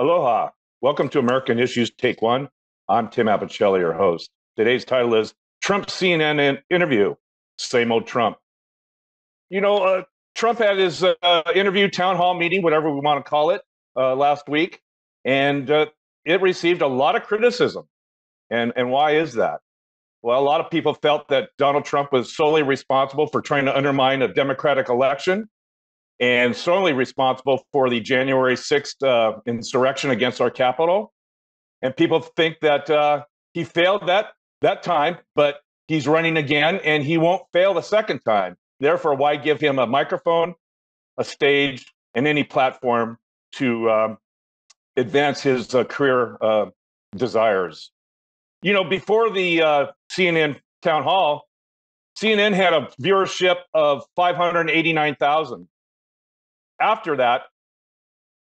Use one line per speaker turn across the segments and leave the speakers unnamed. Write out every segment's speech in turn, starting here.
Aloha. Welcome to American Issues Take One. I'm Tim Apicella, your host. Today's title is Trump CNN interview. Same old Trump. You know, uh, Trump had his uh, interview, town hall meeting, whatever we want to call it, uh, last week, and uh, it received a lot of criticism. And, and why is that? Well, a lot of people felt that Donald Trump was solely responsible for trying to undermine a Democratic election and solely responsible for the January 6th uh, insurrection against our Capitol. And people think that uh, he failed that that time, but he's running again and he won't fail the second time. Therefore, why give him a microphone, a stage, and any platform to um, advance his uh, career uh, desires? You know, before the uh, CNN town hall, CNN had a viewership of 589,000 after that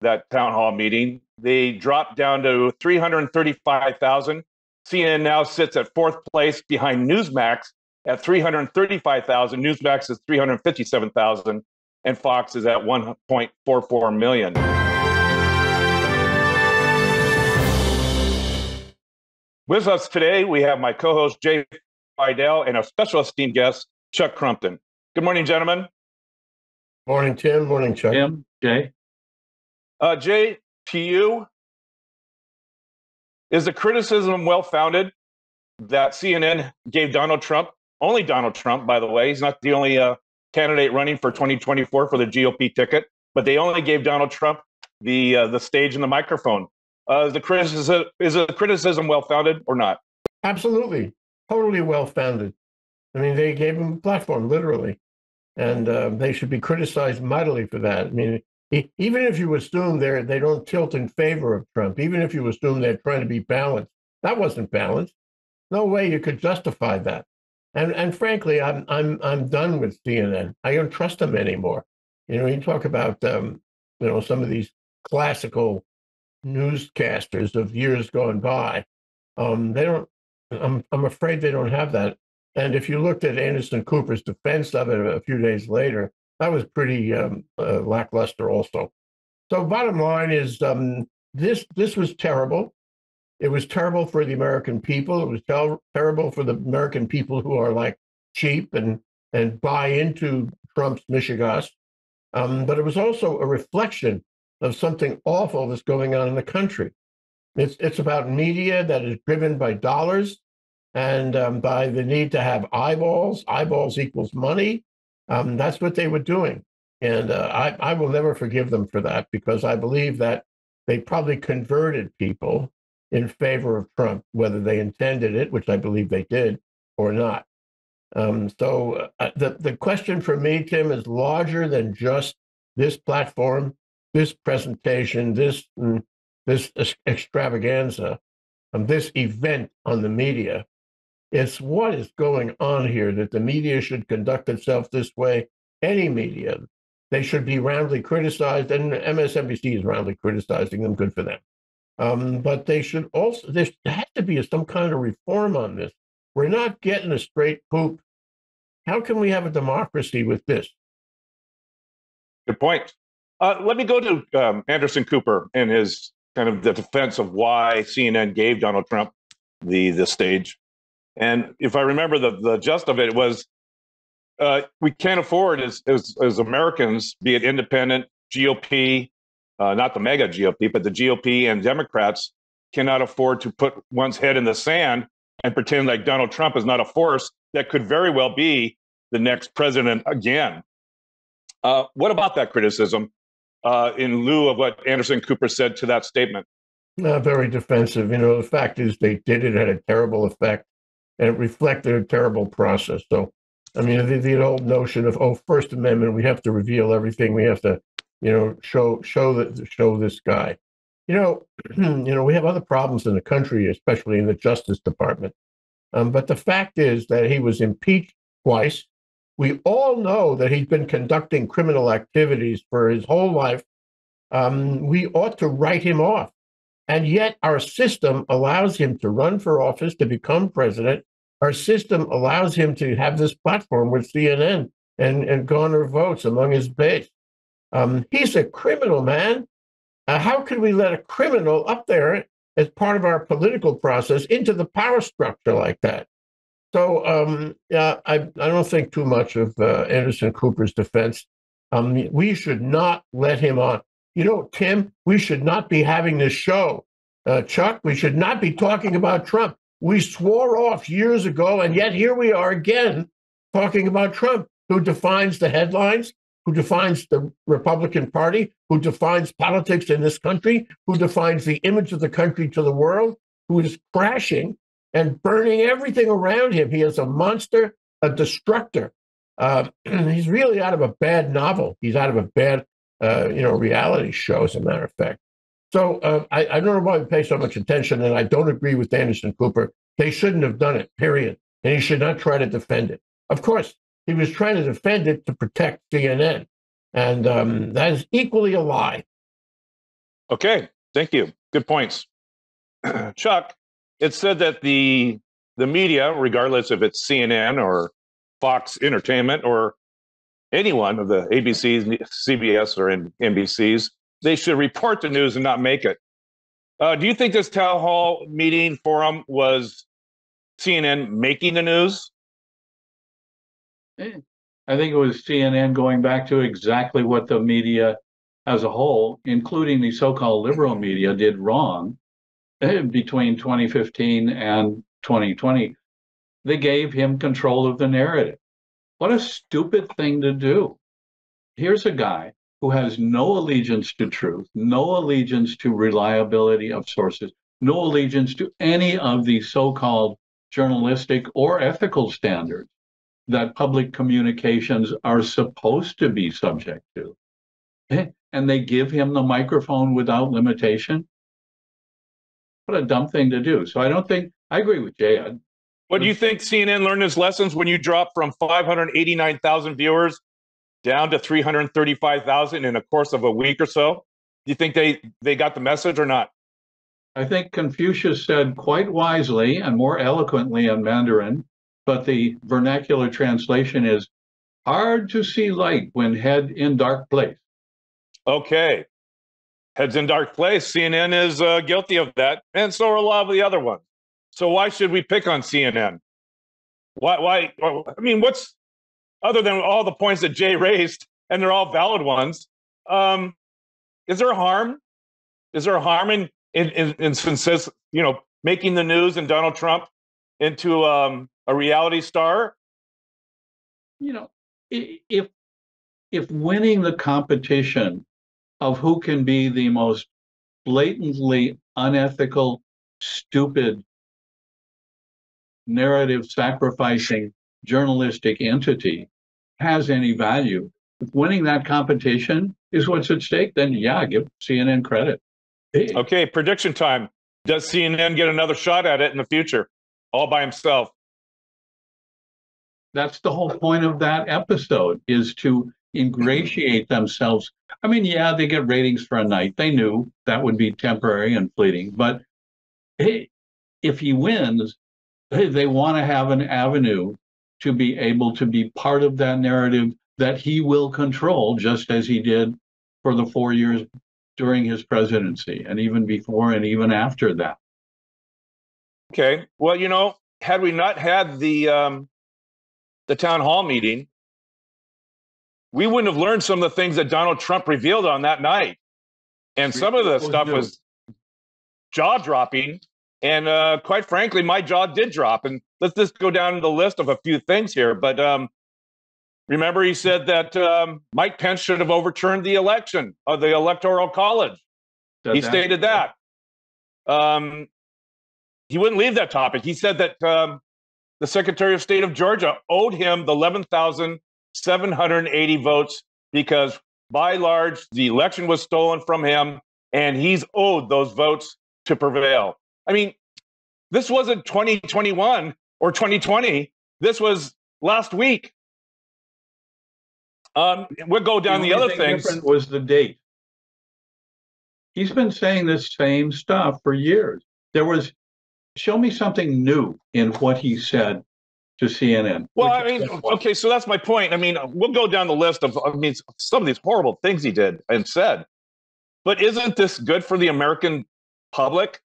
that town hall meeting, they dropped down to 335,000. CNN now sits at fourth place behind Newsmax at 335,000. Newsmax is 357,000, and Fox is at 1.44 million. With us today, we have my co host, Jay Fidell, and our special esteemed guest, Chuck Crumpton. Good morning, gentlemen.
Morning, Tim. Morning, Chuck.
Tim, Jay.
Uh, Jay, to you, is the criticism well founded that CNN gave Donald Trump, only Donald Trump, by the way, he's not the only uh, candidate running for 2024 for the GOP ticket, but they only gave Donald Trump the uh, the stage and the microphone. Uh, is the criticism is the criticism well founded or not?
Absolutely, totally well founded. I mean, they gave him a platform, literally and uh, they should be criticized mightily for that. I mean, even if you assume they they don't tilt in favor of Trump, even if you assume they're trying to be balanced, that wasn't balanced. No way you could justify that. And and frankly, I'm I'm I'm done with CNN. I don't trust them anymore. You know, you talk about um, you know some of these classical newscasters of years gone by. Um, they don't. I'm I'm afraid they don't have that and if you looked at Anderson Cooper's defense of it a few days later, that was pretty um, uh, lackluster also. So bottom line is um, this this was terrible. It was terrible for the American people. It was ter- terrible for the American people who are like cheap and and buy into Trump's mishegas. Um, but it was also a reflection of something awful that's going on in the country. It's it's about media that is driven by dollars and um, by the need to have eyeballs. Eyeballs equals money. Um, that's what they were doing. And uh, I, I will never forgive them for that because I believe that they probably converted people in favor of Trump, whether they intended it, which I believe they did, or not. Um, so uh, the, the question for me, Tim, is larger than just this platform, this presentation, this, mm, this extravaganza, um, this event on the media. It's what is going on here that the media should conduct itself this way. Any media, they should be roundly criticized, and MSNBC is roundly criticizing them. Good for them. Um, but they should also there has to be some kind of reform on this. We're not getting a straight poop. How can we have a democracy with this?
Good point. Uh, let me go to um, Anderson Cooper and his kind of the defense of why CNN gave Donald Trump the the stage. And if I remember the, the gist of it was uh, we can't afford as, as, as Americans, be it independent, GOP, uh, not the MAGA GOP, but the GOP and Democrats cannot afford to put one's head in the sand and pretend like Donald Trump is not a force that could very well be the next president again. Uh, what about that criticism uh, in lieu of what Anderson Cooper said to that statement?
Not very defensive. You know, the fact is they did it had a terrible effect and it reflected a terrible process. So, I mean, the, the old notion of oh, First Amendment, we have to reveal everything. We have to, you know, show show that show this guy. You know, you know, we have other problems in the country, especially in the Justice Department. Um, but the fact is that he was impeached twice. We all know that he's been conducting criminal activities for his whole life. Um, we ought to write him off. And yet, our system allows him to run for office, to become president. Our system allows him to have this platform with CNN and, and garner votes among his base. Um, he's a criminal, man. Uh, how could we let a criminal up there as part of our political process into the power structure like that? So um, yeah, I, I don't think too much of uh, Anderson Cooper's defense. Um, we should not let him on. You know, Tim, we should not be having this show. Uh, Chuck, we should not be talking about Trump. We swore off years ago, and yet here we are again talking about Trump, who defines the headlines, who defines the Republican Party, who defines politics in this country, who defines the image of the country to the world, who is crashing and burning everything around him. He is a monster, a destructor. Uh, he's really out of a bad novel. He's out of a bad, uh, you know, reality show, as a matter of fact. So uh, I, I, don't know why we pay so much attention, and I don't agree with Anderson Cooper. They shouldn't have done it, period. And he should not try to defend it. Of course, he was trying to defend it to protect CNN. And um, that is equally a lie.
Okay, thank you. Good points. Chuck, it said that the the media, regardless if it's CNN or Fox Entertainment or any one of the ABCs, CBS, or NBCs, they should report the news and not make it. Uh, do you think this town hall meeting forum was CNN making the news?
I think it was CNN going back to exactly what the media as a whole, including the so called liberal media, did wrong eh, between 2015 and 2020. They gave him control of the narrative. What a stupid thing to do. Here's a guy who has no allegiance to truth, no allegiance to reliability of sources, no allegiance to any of the so called journalistic or ethical standards that public communications are supposed to be subject to. Eh, and they give him the microphone without limitation. What a dumb thing to do. So I don't think, I agree with Jay.
What do you think CNN learned its lessons when you dropped from 589,000 viewers down to 335,000 in a course of a week or so? Do you think they, they got the message or not?
I think Confucius said quite wisely and more eloquently in Mandarin but the vernacular translation is hard to see light when head in dark place.
Okay. Heads in dark place. CNN is uh, guilty of that, and so are a lot of the other ones. So why should we pick on CNN? Why? Why? I mean, what's other than all the points that Jay raised, and they're all valid ones? Um, is there harm? Is there harm in in, in, in since you know making the news and Donald Trump into um, a reality star?
You know, if if winning the competition of who can be the most blatantly unethical, stupid, narrative sacrificing journalistic entity has any value, if winning that competition is what's at stake, then yeah, give CNN credit.
Okay, prediction time. Does CNN get another shot at it in the future, all by himself?
that's the whole point of that episode is to ingratiate themselves. I mean, yeah, they get ratings for a night. They knew that would be temporary and fleeting, but hey, if he wins, hey, they want to have an avenue to be able to be part of that narrative that he will control, just as he did for the four years during his presidency, and even before and even after that.
Okay. Well, you know, had we not had the um, the town hall meeting, we wouldn't have learned some of the things that Donald Trump revealed on that night. And some of the stuff was jaw dropping. And uh, quite frankly, my jaw did drop. And let's just go down the list of a few things here. But um, remember, he said that um, Mike Pence should have overturned the election of the Electoral College. Does he that? stated that. Um, he wouldn't leave that topic. He said that um, the Secretary of State of Georgia owed him the 11,780 votes because, by large, the election was stolen from him and he's owed those votes to prevail. I mean, this wasn't 2021 or 2020. This was last week. Um, we'll go down the, the other thing things.
Was the date? He's been saying this same stuff for years. There was show me something new in what he said to CNN.
Well, I mean, okay, so that's my point. I mean, we'll go down the list of, I mean, some of these horrible things he did and said. But isn't this good for the American public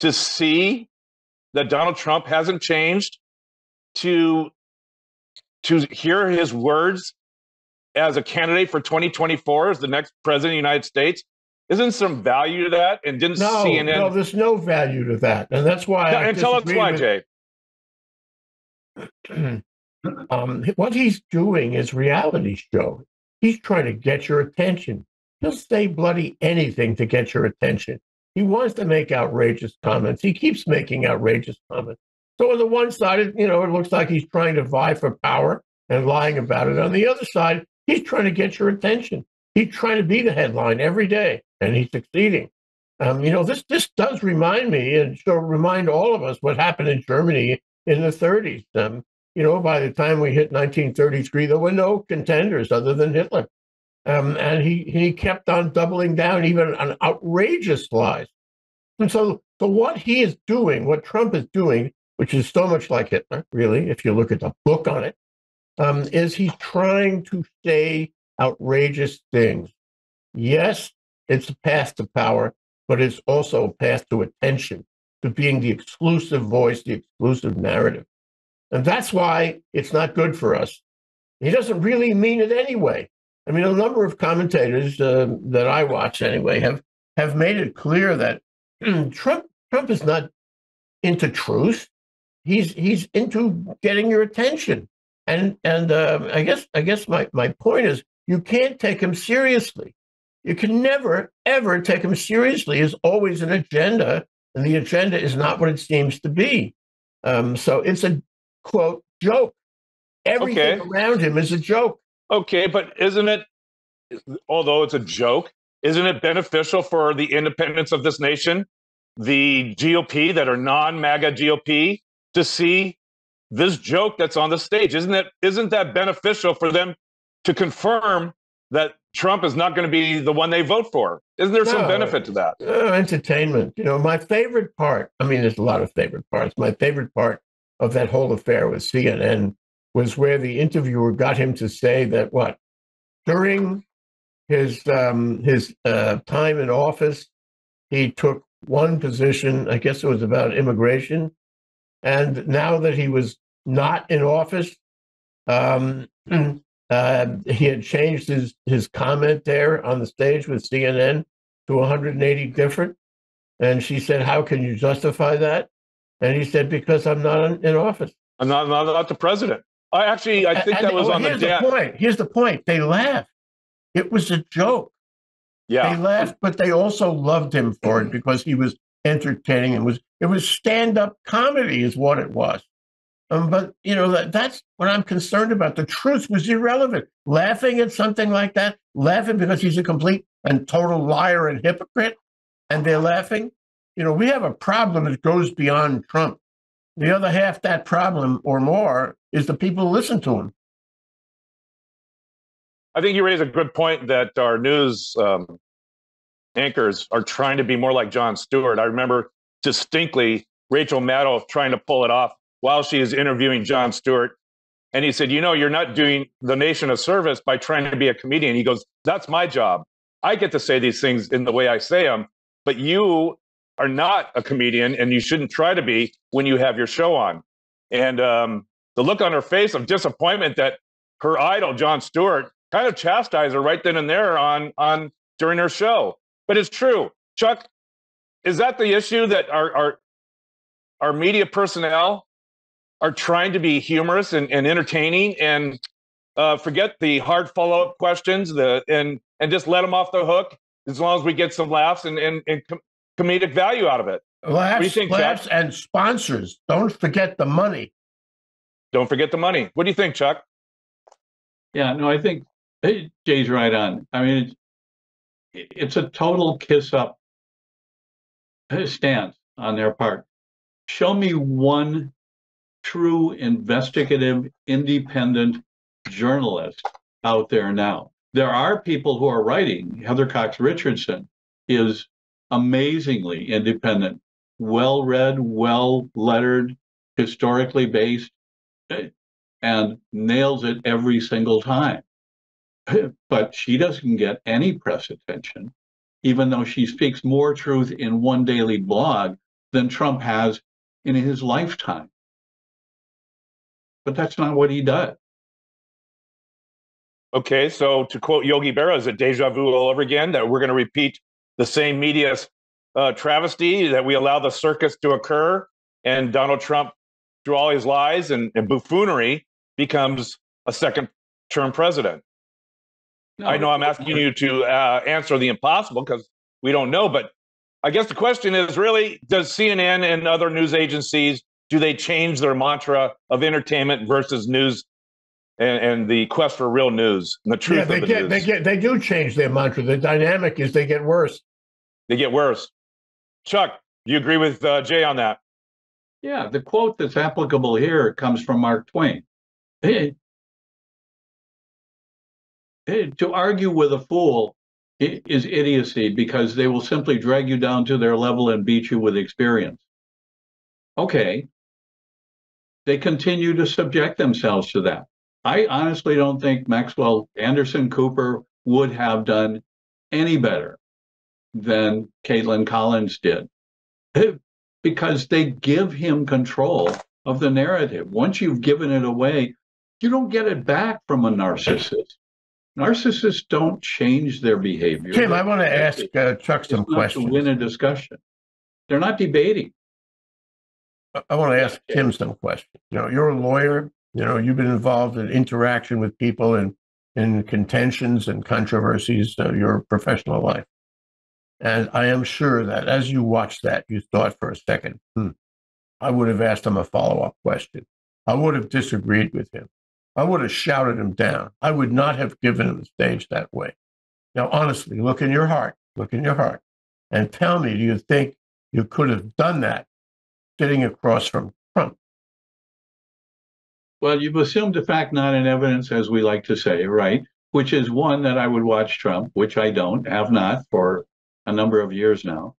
to see that Donald Trump hasn't changed, to to hear his words as a candidate for 2024 as the next president of the United States? Isn't some value to that? And didn't
no,
CNN?
No, there's no value to that, and that's why.
and tell us why, Jay.
um, what he's doing is reality show. He's trying to get your attention. He'll say bloody anything to get your attention. He wants to make outrageous comments. He keeps making outrageous comments. So on the one side, you know, it looks like he's trying to vie for power and lying about it. On the other side, he's trying to get your attention. He's trying to be the headline every day, and he's succeeding. Um, you know, this this does remind me, and should remind all of us what happened in Germany in the 30s. Um, you know, by the time we hit 1933, there were no contenders other than Hitler. Um, and he, he kept on doubling down even on outrageous lies. And so, so what he is doing, what Trump is doing, which is so much like Hitler, really, if you look at the book on it, um, is he's trying to say outrageous things. Yes, it's a path to power, but it's also a path to attention, to being the exclusive voice, the exclusive narrative. And that's why it's not good for us. He doesn't really mean it anyway. I mean, a number of commentators uh, that I watch anyway have have made it clear that Trump Trump is not into truth. He's he's into getting your attention. And and uh, I guess I guess my my point is you can't take him seriously. You can never ever take him seriously. Is always an agenda, and the agenda is not what it seems to be. Um, so it's a quote joke. Everything okay. around him is a joke.
Okay, but isn't it, although it's a joke, isn't it beneficial for the independence of this nation, the GOP that are non MAGA GOP, to see this joke that's on the stage? Isn't that isn't that beneficial for them to confirm that Trump is not going to be the one they vote for? Isn't there no, some benefit to that?
Uh, entertainment. You know, my favorite part. I mean, there's a lot of favorite parts. My favorite part of that whole affair with CNN was where the interviewer got him to say that what during his um, his uh, time in office, he took one position. I guess it was about immigration, and now that he was not in office, um, uh, he had changed his his comment there on the stage with CNN to 180 different. And she said, "How can you justify that?" And he said, "Because I'm not in office.
I'm not not, not the president." I actually, I think and, that was
well,
on the,
the point. Here's the point. They laughed. It was a joke.
Yeah.
They laughed, but they also loved him for it because he was entertaining and was it was stand-up comedy is what it was. Um, but you know that that's what I'm concerned about. The truth was irrelevant. Laughing at something like that, laughing because he's a complete and total liar and hypocrite, and they're laughing. You know, we have a problem that goes beyond Trump. The other half that problem or more is the people who listen to him.
I think you raise a good point that our news um, anchors are trying to be more like Jon Stewart. I remember distinctly Rachel Maddow trying to pull it off while she is interviewing Jon Stewart. And he said, You know, you're not doing the nation a service by trying to be a comedian. He goes, That's my job. I get to say these things in the way I say them, but you are not a comedian and you shouldn't try to be when you have your show on. And um, the look on her face of disappointment that her idol, Jon Stewart, kind of chastised her right then and there on, on during her show. But it's true. Chuck, is that the issue that our, our, our media personnel are trying to be humorous and, and entertaining and uh, forget the hard follow-up questions the, and, and just let them off the hook as long as we get some laughs and, and, and comedic value out of it.
Laughs, think, laughs and sponsors. Don't forget the money.
Don't forget the money. What do you think, Chuck?
Yeah, no, I think hey, Jay's right on. I mean, it's, it's a total kiss up uh, stance on their part. Show me one true investigative, independent journalist out there now. There are people who are writing. Heather Cox Richardson is amazingly independent, well read, well lettered, historically based, and nails it every single time. But she doesn't get any press attention, even though she speaks more truth in one daily blog than Trump has in his lifetime. But that's not what he does.
Okay, so to quote Yogi Berra, is it deja vu all over again that we're going to repeat the same media uh, travesty that we allow the circus to occur and Donald Trump, through all his lies and, and buffoonery, becomes a second term president? No, I know I'm asking you to uh, answer the impossible because we don't know, but I guess the question is really does CNN and other news agencies do they change their mantra of entertainment versus news and, and the quest for real news and the truth
yeah, they
the
get,
news?
They get they do change their mantra. The dynamic is they get worse.
They get worse. Chuck, do you agree with uh, Jay on that?
Yeah, the quote that's applicable here comes from Mark Twain. Hey, hey, to argue with a fool is idiocy because they will simply drag you down to their level and beat you with experience. Okay. They continue to subject themselves to that. I honestly don't think Maxwell Anderson Cooper would have done any better than Kaitlan Collins did because they give him control of the narrative. Once you've given it away, you don't get it back from a narcissist. Narcissists don't change their behavior.
Tim, I want to ask uh, Chuck some questions.
To win a discussion, they're not debating.
I want to ask Tim some questions. You know, you're a lawyer. You know, you've been involved in interaction with people and in contentions and controversies of your professional life. And I am sure that as you watched that, you thought for a second, hmm, I would have asked him a follow up question. I would have disagreed with him. I would have shouted him down. I would not have given him the stage that way. Now, honestly, look in your heart, look in your heart, and tell me, do you think you could have done that sitting across from Trump?
Well, you've assumed a fact not in evidence, as we like to say, right? Which is one that I would watch Trump, which I don't, have not for a number of years now.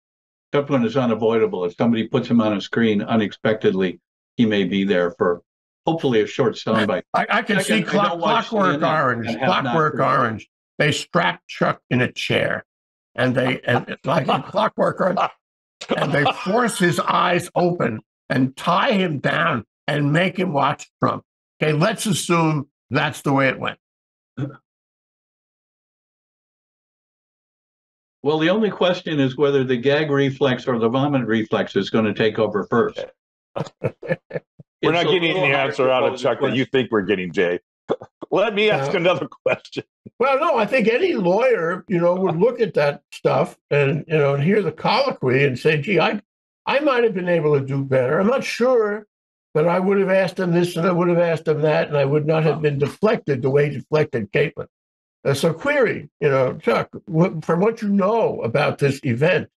Except when it's unavoidable. If somebody puts him on a screen unexpectedly, he may be there for hopefully a short soundbite.
I, I can see clock, Clockwork Orange. Clockwork Orange. They strap Chuck in a chair, and they and like in Clockwork Orange, and they force his eyes open and tie him down and make him watch Trump. Okay, let's assume that's the way it went.
Well, the only question is whether the gag reflex or the vomit reflex is going to take over first.
we're not getting the answer out of Chuck that you think we're getting, Jay. Let me ask uh, another question.
Well, no, I think any lawyer, you know, would look at that stuff and you know and hear the colloquy and say, "Gee, I, I might have been able to do better. I'm not sure, but I would have asked him this and I would have asked him that, and I would not have been deflected the way he deflected Kaitlan." Uh, so, query, you know, Chuck, from what you know about this event,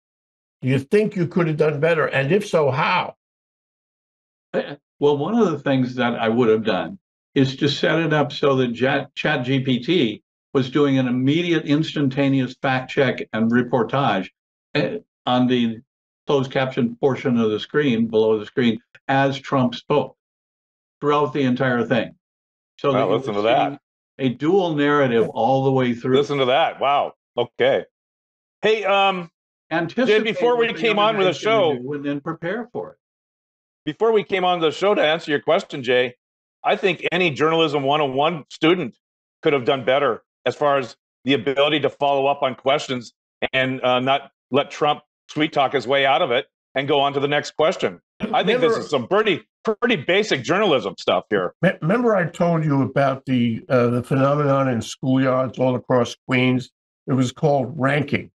do you think you could have done better? And if so, how?
Well, one of the things that I would have done is to set it up so that Chat, Chat GPT was doing an immediate, instantaneous fact check and reportage eh, on the closed caption portion of the screen below the screen as Trump spoke throughout the entire thing.
So wow, listen to that
a dual narrative all the way through.
Listen to that. Wow. Okay. Hey, um, Jay, before we came on with the show,
and then prepare for it.
Before we came on the show to answer your question, Jay, I think any journalism 101 student could have done better as far as the ability to follow up on questions and uh, not let Trump sweet talk his way out of it and go on to the next question. I think Never, this is some pretty pretty basic journalism stuff here.
Remember, I told you about the uh, the phenomenon in schoolyards all across Queens. It was called ranking,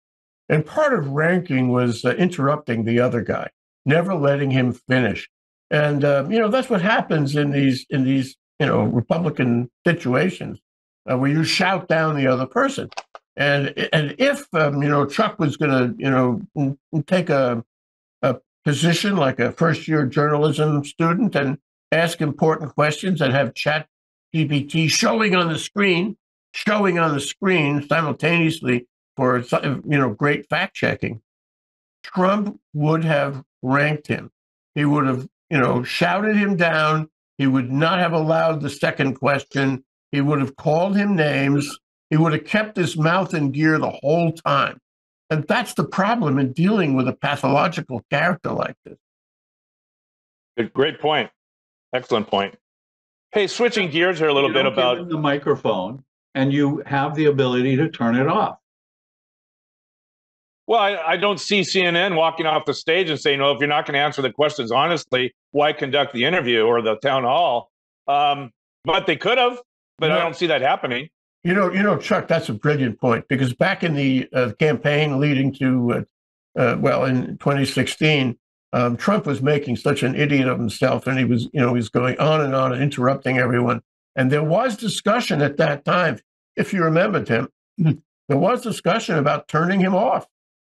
and part of ranking was uh, interrupting the other guy, never letting him finish. And uh, you know that's what happens in these in these you know Republican situations uh, where you shout down the other person. And and if um, you know Chuck was going to you know take a position like a first year journalism student and ask important questions and have chat GPT showing on the screen, showing on the screen simultaneously for you know great fact checking. Trump would have ranked him. He would have, you know, shouted him down. He would not have allowed the second question. He would have called him names. He would have kept his mouth in gear the whole time. And that's the problem in dealing with a pathological character like this.
Good, great point. Excellent point. Hey, switching gears here a little
You
bit
don't give
about
him the microphone, and you have the ability to turn it off.
Well, I, I, don't see CNN walking off the stage and saying, "Well, if you're not going to answer the questions honestly, why conduct the interview or the town hall?" Um, but they could have, but no. I don't see that happening.
You know, you know, Chuck, that's a brilliant point because back in the uh, campaign leading to, uh, uh, well, in 2016, um, Trump was making such an idiot of himself, and he was, you know, he was going on and on and interrupting everyone. And there was discussion at that time, if you remember, Tim, there was discussion about turning him off,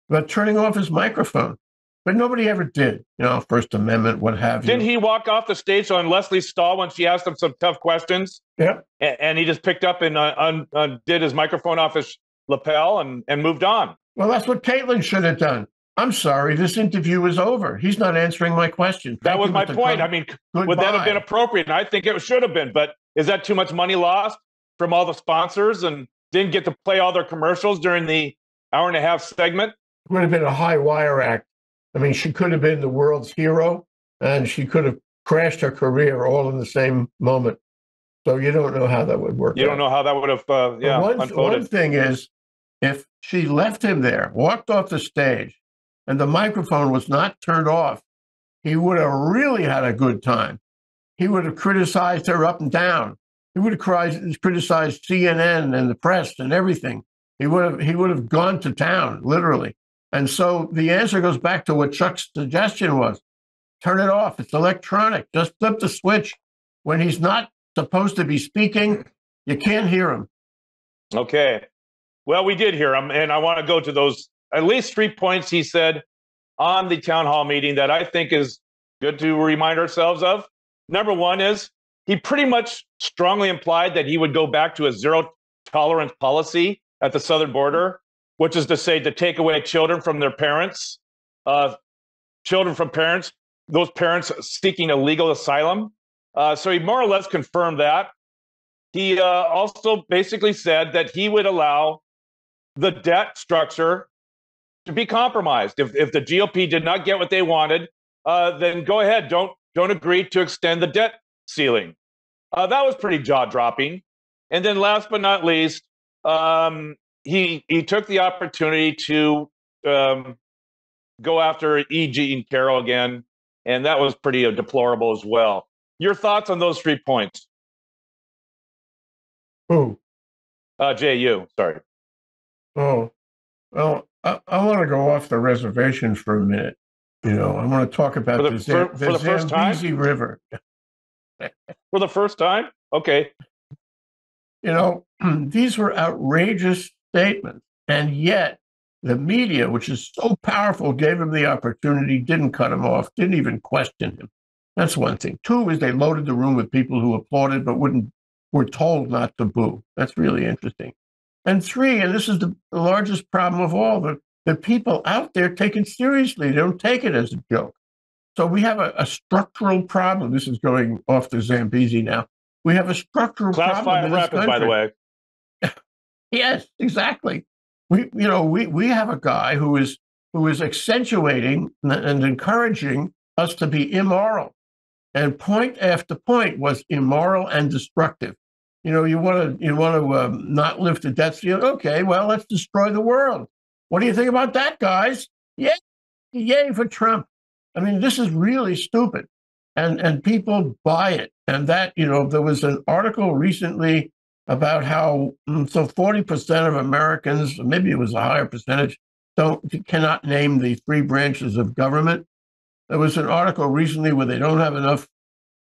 about turning off his microphone. But nobody ever did, you know, First Amendment, what have
you. Didn't he walk off the stage on Lesley Stahl when she asked him some tough questions?
Yeah.
And, and he just picked up and uh, un, un, did his microphone off his lapel and, and moved on.
Well, that's what Kaitlan should have done. I'm sorry, this interview is over. He's not answering my question. Thank
that was my point. I mean, Goodbye. would that have been appropriate? I think it should have been, but is that too much money lost from all the sponsors and didn't get to play all their commercials during the hour and a half segment?
It would have been a high wire act. I mean, she could have been the world's hero and she could have crashed her career all in the same moment. So you don't know how that would work.
You out. don't know how that would have, uh, yeah.
One, one thing is, if she left him there, walked off the stage, and the microphone was not turned off, he would have really had a good time. He would have criticized her up and down. He would have criticized CNN and the press and everything. He would have he would have gone to town, literally. And so the answer goes back to what Chuck's suggestion was. Turn it off. It's electronic. Just flip the switch. When he's not supposed to be speaking, you can't hear him.
Okay. Well, we did hear him, and I want to go to those at least three points he said on the town hall meeting that I think is good to remind ourselves of. Number one is he pretty much strongly implied that he would go back to a zero tolerance policy at the southern border, which is to say to take away children from their parents, uh, children from parents, those parents seeking a legal asylum. Uh, so he more or less confirmed that. He uh, also basically said that he would allow the debt structure to be compromised. If, if the GOP did not get what they wanted, uh, then go ahead. Don't don't agree to extend the debt ceiling. Uh, that was pretty jaw dropping. And then last but not least, um, he he took the opportunity to um, go after E. Jean Carroll again, and that was pretty uh, deplorable as well. Your thoughts on those three points?
Who?
Uh, JU, sorry.
Oh, well, I, I want to go off the reservation for a minute. You know, I want to talk about
for
the,
the, for,
the,
for the first
Zambezi
time?
River.
for the first time? Okay.
You know, these were outrageous statements. And yet, the media, which is so powerful, gave him the opportunity, didn't cut him off, didn't even question him. That's one thing. Two is they loaded the room with people who applauded but wouldn't were told not to boo. That's really interesting. And three, and this is the, largest problem of all, the, the people out there take it seriously. They don't take it as a joke. So we have a, a structural problem. This is going off the Zambezi now. We have a structural
Class
problem.
Class five records, by the way.
Yes, exactly. We, you know, we, we have a guy who is who is accentuating and encouraging us to be immoral. And point after point was immoral and destructive you know, you want to you want to um, not lift the debt ceiling. Okay, well, let's destroy the world. What do you think about that, guys? Yay, yay for Trump. I mean, this is really stupid, and and people buy it. And that you know, there was an article recently about how mm, so forty percent of Americans, maybe it was a higher percentage, don't cannot name the three branches of government. There was an article recently where they don't have enough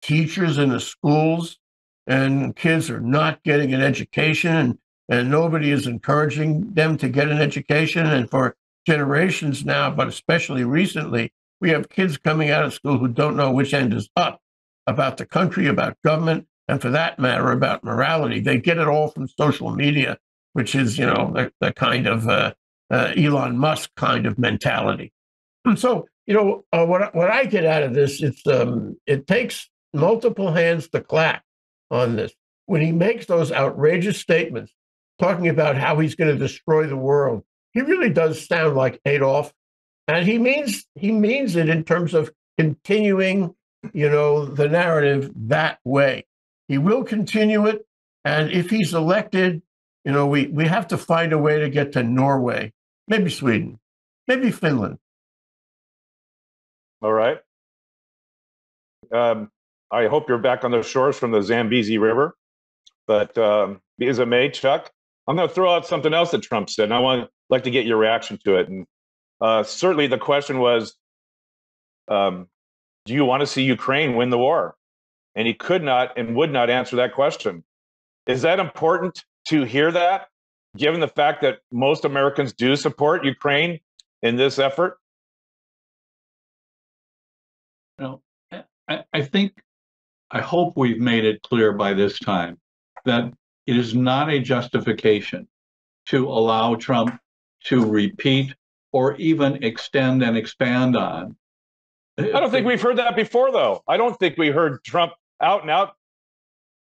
teachers in the schools and kids are not getting an education and, and nobody is encouraging them to get an education. And for generations now, but especially recently, we have kids coming out of school who don't know which end is up about the country, about government, and for that matter, about morality. They get it all from social media, which is, you know, the, the kind of uh, uh, Elon Musk kind of mentality. And so, you know, uh, what what I get out of this, it's um, it takes multiple hands to clap on this. When he makes those outrageous statements, talking about how he's going to destroy the world, he really does sound like Adolf, and he means he means it in terms of continuing, you know, the narrative that way. He will continue it, and if he's elected, you know, we we have to find a way to get to Norway, maybe Sweden, maybe Finland.
All right. Um, I hope you're back on the shores from the Zambezi River. But um, as it may, Chuck, I'm going to throw out something else that Trump said, and I want like to get your reaction to it. And uh, certainly, the question was, um, "Do you want to see Ukraine win the war?" And he could not and would not answer that question. Is that important to hear that, given the fact that most Americans do support Ukraine in this effort?
No, I, I think, I hope we've made it clear by this time that it is not a justification to allow Trump to repeat or even extend and expand on.
I don't think we've heard that before, though. I don't think we heard Trump out and out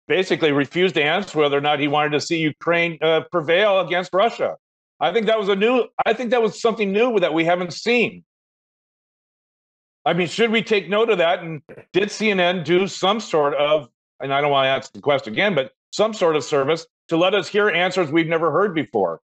basically refused to answer whether or not he wanted to see Ukraine uh, prevail against Russia. I think that was a new. I think that was something new that we haven't seen. I mean, should we take note of that? And did CNN do some sort of, and I don't want to ask the question again, but some sort of service to let us hear answers we've never heard before?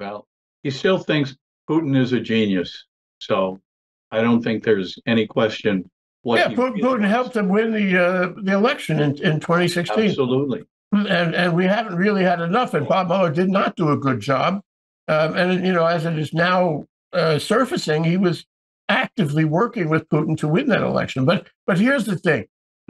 Well, he still thinks Putin is a genius. So I don't think there's any question.
What yeah, Putin, Putin helped him win the uh, the election in, in 2016.
Absolutely.
And and we haven't really had enough. And Bob Mueller did not do a good job. Um, and you know, as it is now uh, surfacing, he was actively working with Putin to win that election. But but here's the thing: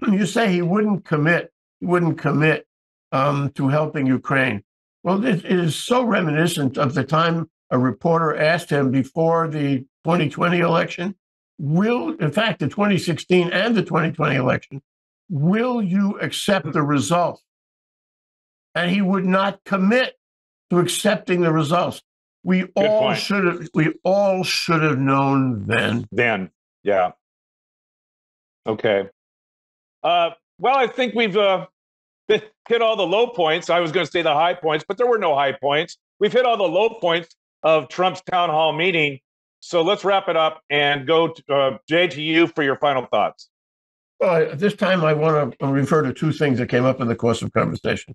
you say he wouldn't commit, he wouldn't commit um, to helping Ukraine. Well, it, it is so reminiscent of the time a reporter asked him before the 2020 election, "Will, in fact, the 2016 and the 2020 election, will you accept the results?" And he would not commit to accepting the results. We Good all should have. We all should have known then.
Then, yeah. Okay. Uh, well, I think we've uh, hit all the low points. I was going to say the high points, but there were no high points. We've hit all the low points of Trump's town hall meeting. So let's wrap it up and go, to, uh, Jay, to you for your final thoughts.
Well, this time I want to refer to two things that came up in the course of conversation.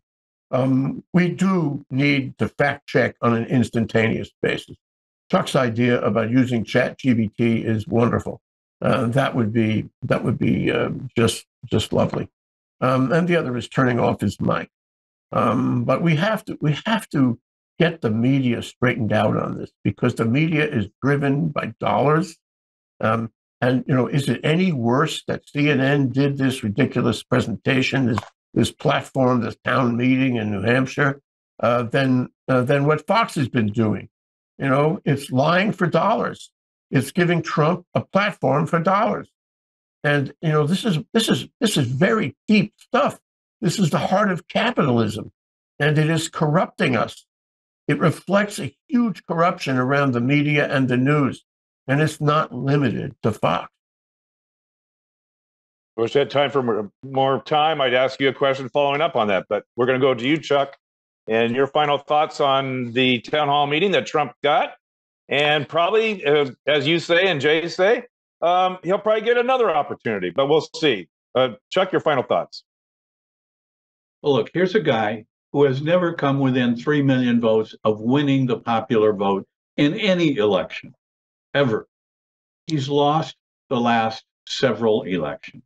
Um, we do need to fact check on an instantaneous basis. Chuck's idea about using Chat GPT is wonderful. Uh, that would be that would be uh, just just lovely. Um, and the other is turning off his mic. Um, but we have to we have to get the media straightened out on this because the media is driven by dollars. Um, and you know, is it any worse that CNN did this ridiculous presentation, this this platform, this town meeting in New Hampshire, uh, than uh, than what Fox has been doing. You know, it's lying for dollars. It's giving Trump a platform for dollars. And you know, this is this is this is very deep stuff. This is the heart of capitalism, and it is corrupting us. It reflects a huge corruption around the media and the news, and it's not limited to Fox
wish I had time for more time. I'd ask you a question following up on that, but we're going to go to you, Chuck, and your final thoughts on the town hall meeting that Trump got. And probably, uh, as you say and Jay say, um, he'll probably get another opportunity, but we'll see. Uh, Chuck, your final thoughts.
Well, look, here's a guy who has never come within 3 million votes of winning the popular vote in any election, ever. He's lost the last several elections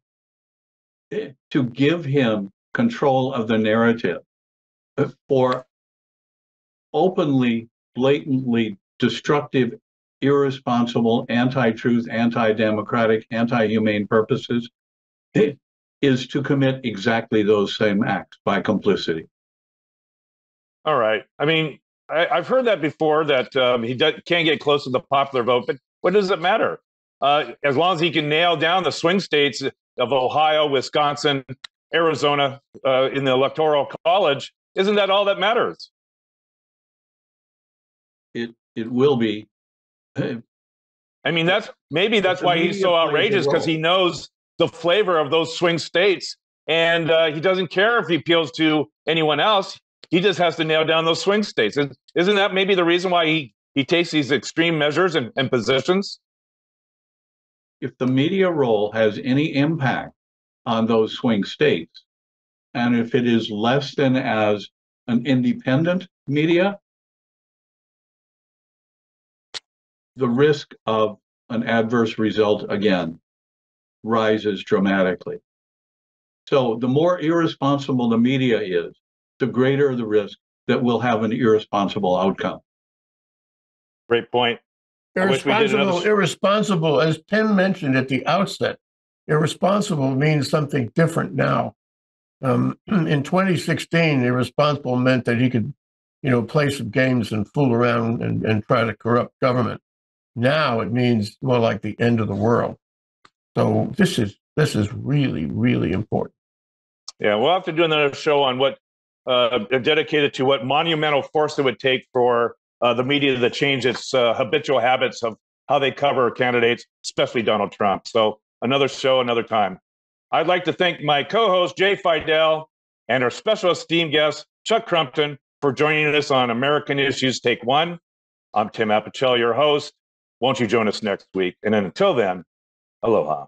eh, to give him control of the narrative eh, for openly, blatantly destructive, irresponsible, anti truth, anti democratic, anti humane purposes eh, is to commit exactly those same acts by complicity.
All right. I mean, I, have heard that before that um, he does, can't get close to the popular vote, but what does it matter? Uh, as long as he can nail down the swing states of Ohio, Wisconsin, Arizona uh, in the electoral college, isn't that all that matters?
It it will be.
I mean, that's maybe that's why he's so outrageous because he knows the flavor of those swing states, and uh, he doesn't care if he appeals to anyone else. He just has to nail down those swing states. Isn't that maybe the reason why he, he takes these extreme measures and, and positions?
If the media role has any impact on those swing states, and if it is less than as an independent media, the risk of an adverse result again rises dramatically. So the more irresponsible the media is, the greater the risk that we'll have an irresponsible outcome.
Great point.
Irresponsible, irresponsible, as Tim mentioned at the outset, irresponsible means something different now. Um, in 2016, irresponsible meant that he could, you know, play some games and fool around and, and try to corrupt government. Now it means more like the end of the world. So this is this is really really important.
Yeah, we'll have to do another show on what uh, dedicated to what monumental force it would take for uh, the media to change its uh, habitual habits of how they cover candidates, especially Donald Trump. So another show, another time. I'd like to thank my co-host Jay Fidell and our special esteemed guest Chuck Crumpton for joining us on American Issues Take One. I'm Tim Apicella, your host. Won't you join us next week? And then until then, aloha.